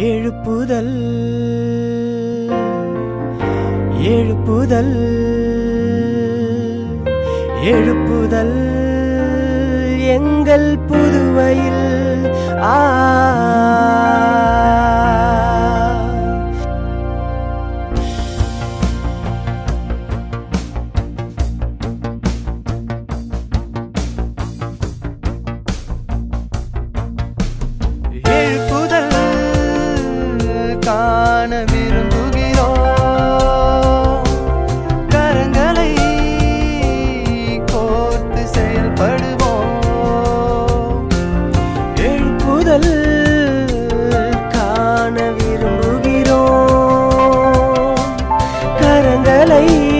எழுப்புதல். எழுப்புதல். எழுப்புதல் எங்கள் புதுவையில் காண விரும்புகிறோம் கரங்களை கோர்த்து செயல்படுவோம். எழுப்புதல் காண விரும்புகிறோம். கரங்களை